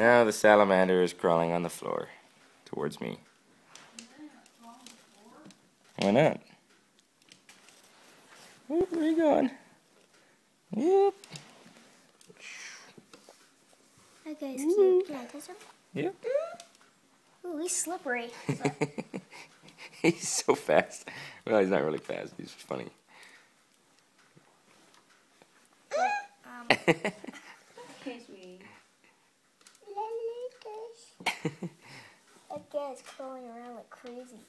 Now the salamander is crawling on the floor towards me. Why not? Where you going? Yep. That guy's cute. Can I kiss him? Yep. Ooh, he's slippery. he's so fast. Well, he's not really fast. He's funny. um, that guy's crawling around like crazy.